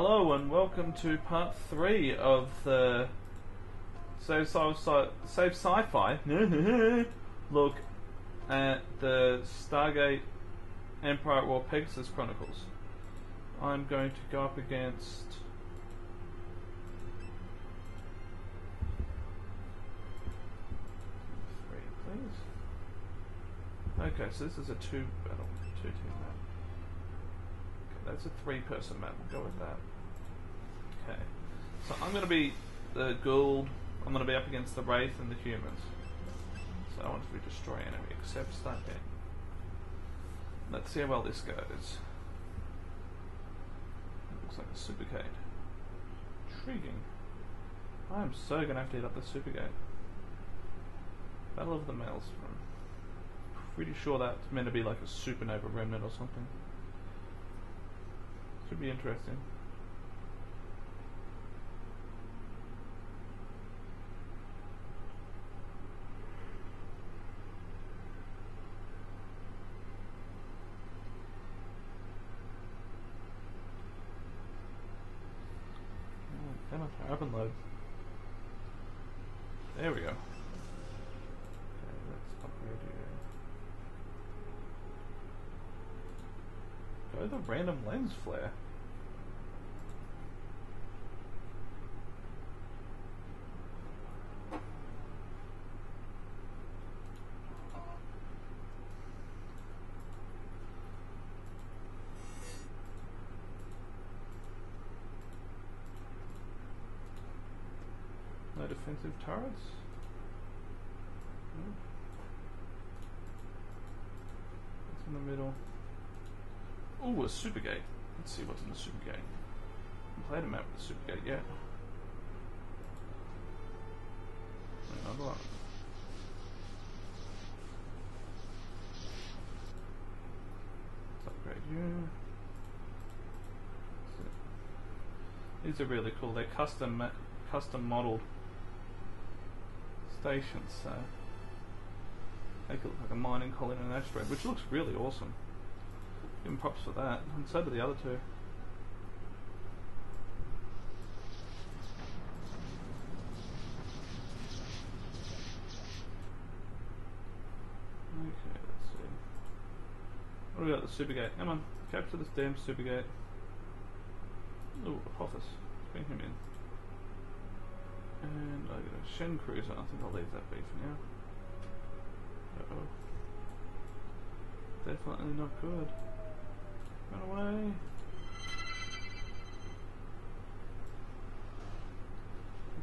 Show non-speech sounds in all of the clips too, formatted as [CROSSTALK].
Hello and welcome to part three of the Save Sci-Fi, [LAUGHS] look at the Stargate Empire War Pegasus Chronicles. I'm going to go up against three, please. Okay, so this is a two battle, two team map. That's a three person map. We'll go with that. Okay. So I'm going to be the Goa'uld. I'm going to be up against the Wraith and the humans. So I want to be destroy enemy, except start game. Let's see how well this goes. looks like a supergate. Intriguing. I'm so going to have to hit up the supergate. Battle of the Maelstrom. Pretty sure that's meant to be like a supernova remnant or something. Should be interesting. Oh, Come on, open load. There we go. Okay, let's upgrade the random lens flare. No defensive turrets? In the middle? Oh, a supergate. Let's see what's in the supergate. haven't played a map with the supergate yet. Another one. Upgrade you. These are really cool. They're custom ma- custom modeled stations, so make it look like a mining colony and an asteroid, which looks really awesome. Give 'em props for that, and so do the other two. Okay, let's see. What do we got? The supergate. Come on, capture this damn supergate. Ooh, Apophis. Bring him in. And I got a Shen Cruiser. I think I'll leave that be for now. Uh oh. Definitely not good. Run away.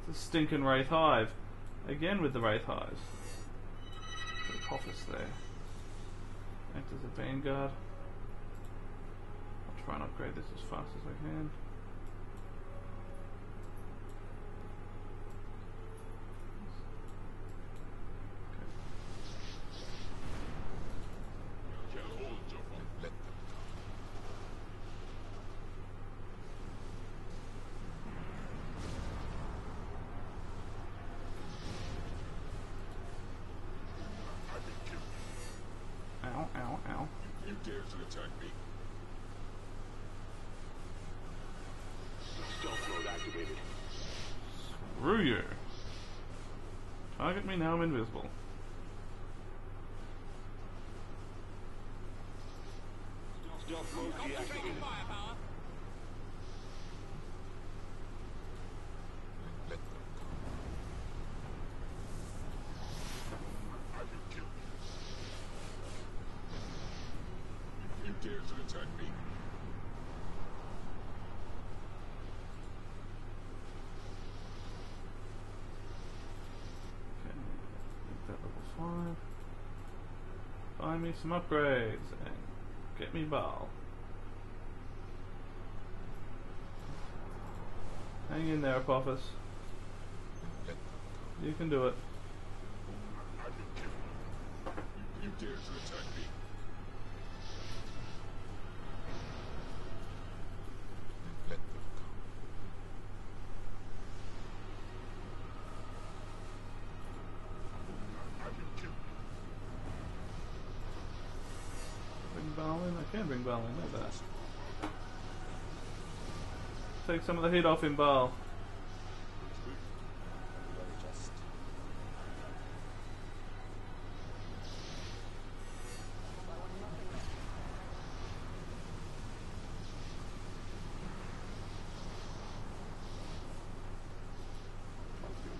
It's a stinking Wraith Hive. Again with the Wraith Hives. A Apophis there. Act as a Vanguard. I'll try and upgrade this as fast as I can. To attack me? Stealth mode activated. Screw you. Target me now, I'm invisible. Stealth mode deactivated. Let them come. I will kill you. You dare to attack me? Okay, make that level 5. Find me some upgrades and get me Ba'al. Hang in there, Apophis. Let them come. You can do it. I will kill you. You, you dare to attack me? Let them come. I will kill you. Bring Ba'al in? I can bring Ba'al in, that. Take some of the heat off him, Ba'al.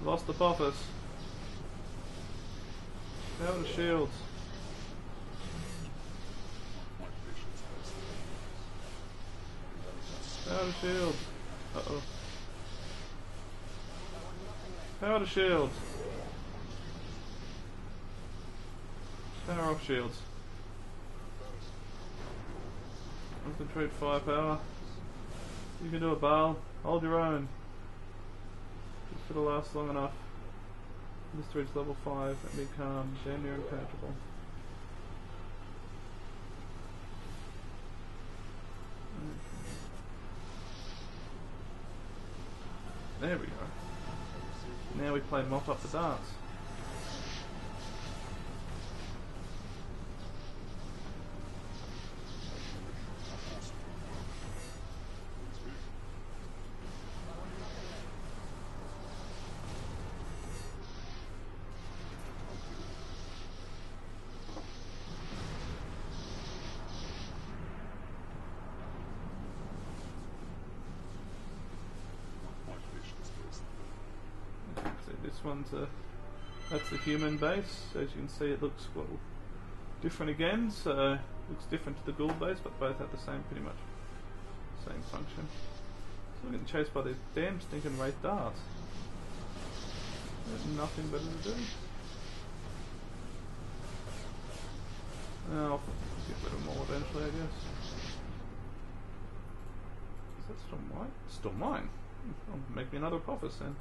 Lost the Poppers. Down the shields. Shields. Uh oh. Power to shields. Power off shields. Concentrate firepower. You can do a Ba'al. Hold your own. Just it'll last long enough. This reach level 5 and become damn near impenetrable. There we go. Now we play mop up the darts. my patience has So that's the human base. As you can see, it looks well different again. So looks different to the Goa'uld base, but both have the same pretty much same function. So we're getting chased by these damn stinking wraith darts. There's nothing better to do. I'll get rid of them all eventually, I guess. Is that still mine? Still mine. Oh, make me another Apophis then.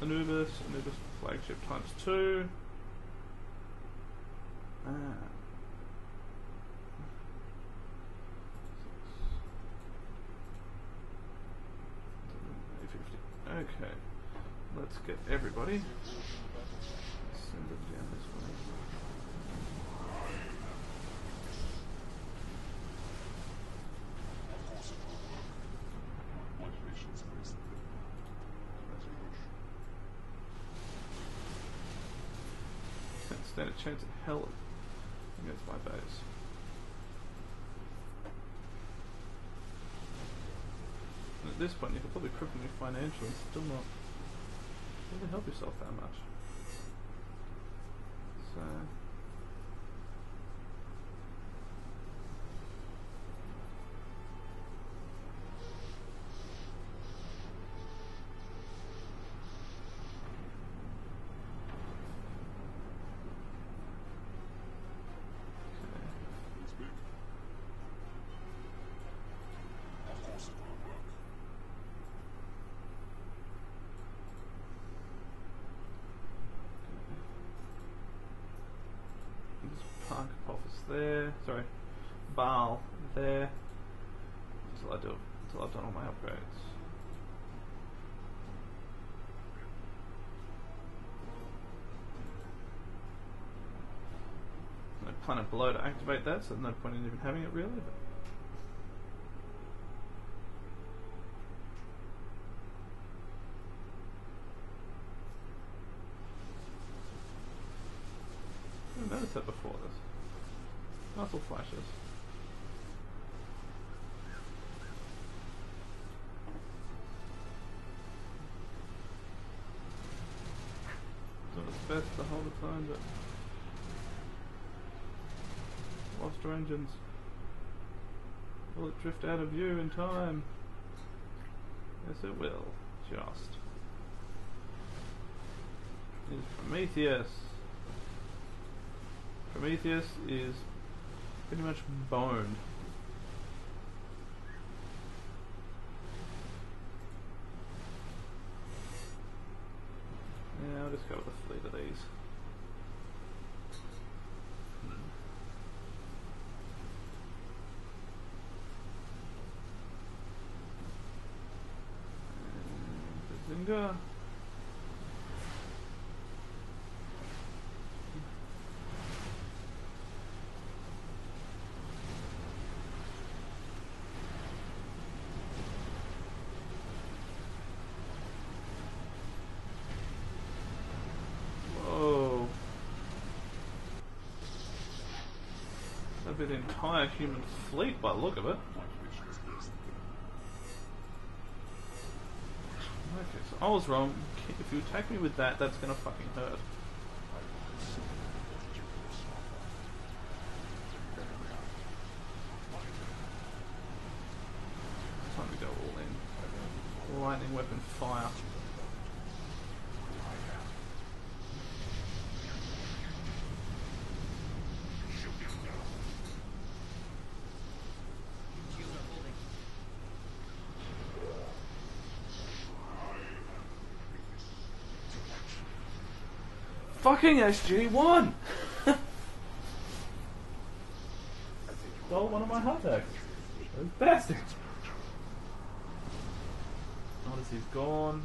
Anubis, Anubis flagship times two. Ah. Okay, let's get everybody. Send them down this way. Of course it will work. My patience has As you wish. Can't stand a chance in hell against my base. And at this point, you could probably cripple me financially and still not really help yourself that much. Apophis there. Sorry, Baal there. Until I do, until I've done all my upgrades. No planet below to activate that, so there's no point in even having it really. But I didn't notice that before this. Muscle flashes. Its best the whole time, but lost our engines. Will it drift out of view in time? Yes, it will. Just. Is Prometheus. Prometheus is pretty much boned. Yeah, I'll just go with a fleet of these. And Bazinga. Be the entire human fleet by the look of it. Okay, so I was wrong. If you attack me with that, that's gonna fucking hurt. Time to go all in. Lightning weapon fire. Fucking SG1! [LAUGHS] Stole one of my hot dogs. Those bastards! Odyssey's gone.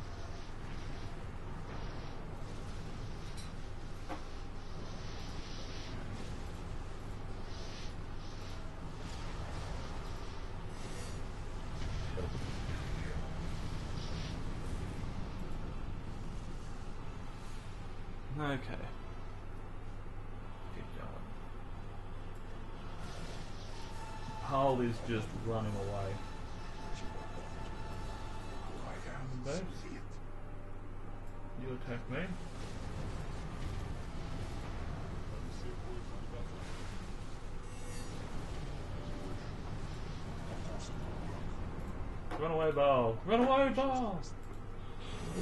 Okay. Keep going. Hull is just running away. You attack me. Run away, Ba'al! Run away, Ba'al!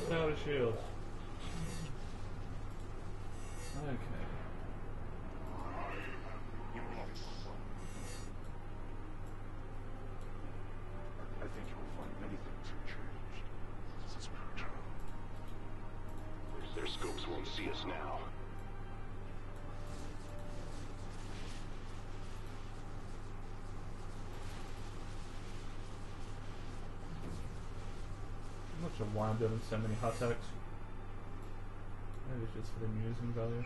Get out of shield. Not sure why I'm building so many Ha'taks. Maybe it's just for the amusement value.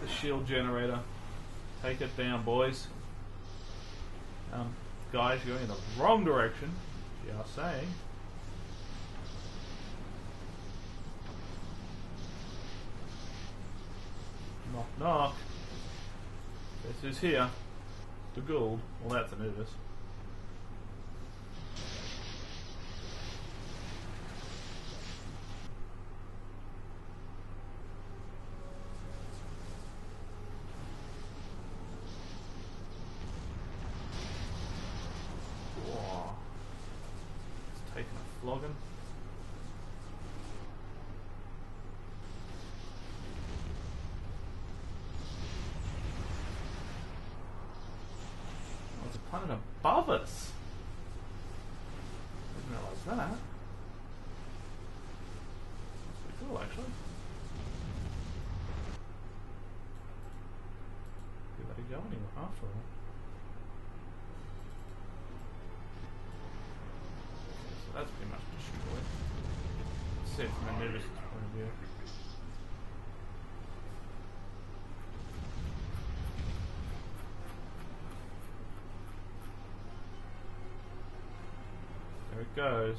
The shield generator. Take it down, boys. Um, guys, you're in the wrong direction. Just saying. Knock knock. This is here. The Goa'uld. Well, that's Anubis. Whoa. It's taking a flogging. Oh, there's a planet above us. Didn't realise that. That's pretty cool, actually. Give that a go anyway, after all. That's pretty much destroyed. Let's see it from Anubis' point of view. Goes.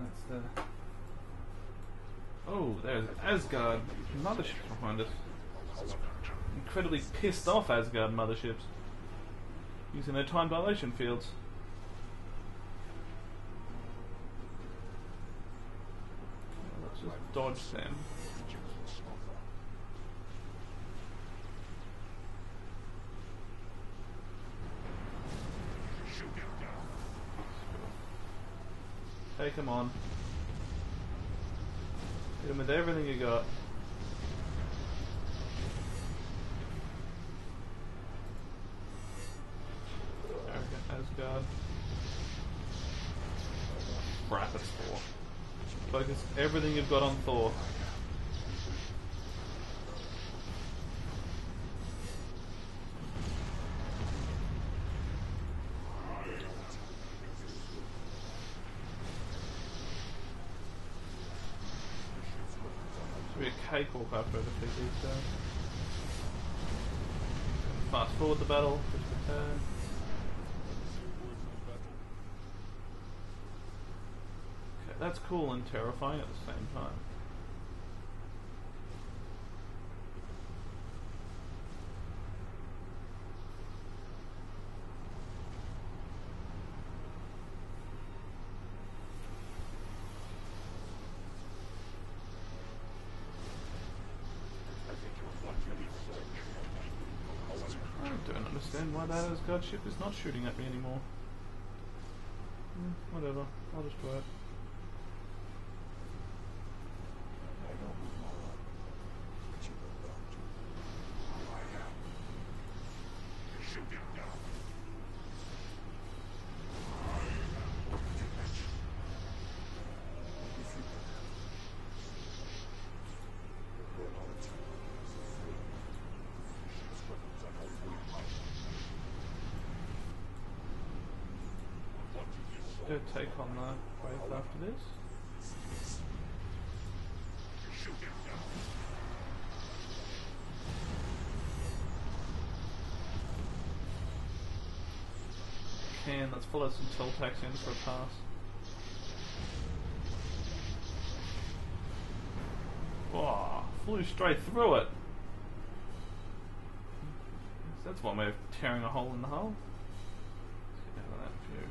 That's the. Oh, there's Asgard mothership behind us. Incredibly pissed off Asgard motherships. Using their time dilation fields. Let's just dodge them. Take him on. Hit him with everything you got. Asgard. Crap, it's Thor. Focus everything you've got on Thor. Should be a a cakewalk after I defeat these guys. Fast forward the battle. Okay, that's cool and terrifying at the same time. That ship is not shooting at me anymore. Hmm, whatever, I'll just try it. Go take on the wave after this. Can let's follow some Tel'taks in for a pass. Oh, flew straight through it. That's one way of tearing a hole in the hull. Let's get out of that view.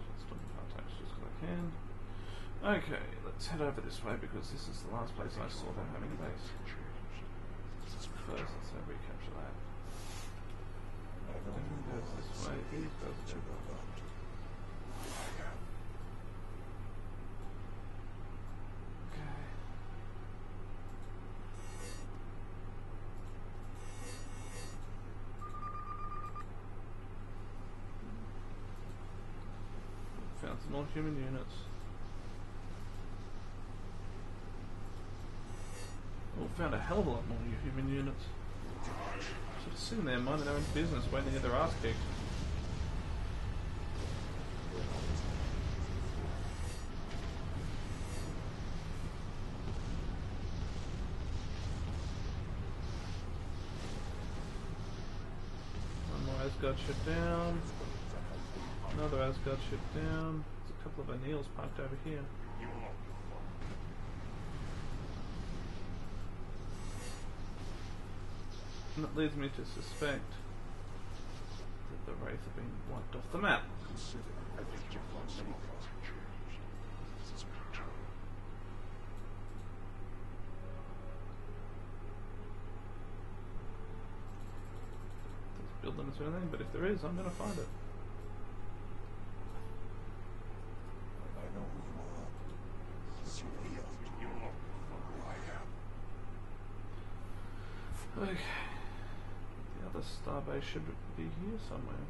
Just stop the contacts just 'cause I can. Okay, let's head over this way because this is the last place I saw them having base. First, let's uh, recapture that. Everything goes this way. Found some more human units. Found a hell of a lot more human units. Just sitting there minding their own business, waiting to get their ass kicked. Asgard ship down. Another Asgard ship down. There's a couple of O'Neills parked over here. And that leads me to suspect that the Wraith have been wiped off the map. Build limits or anything, but if there is, I'm going to find it. I know who you are. It's you here. Who I am. Okay. The other starbase should be here somewhere.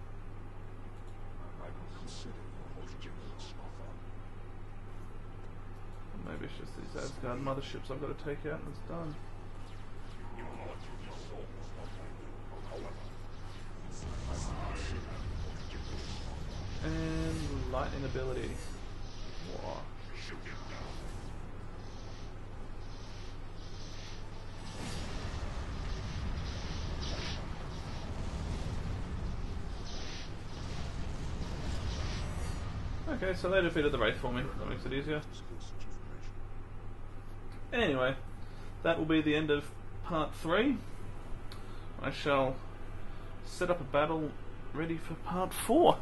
Maybe it's just these Asgard motherships I've got to take out and it's done. And lightning ability. Okay, so they defeated the Wraith for me. That makes it easier. Anyway, that will be the end of part three. I shall set up a battle ready for part four.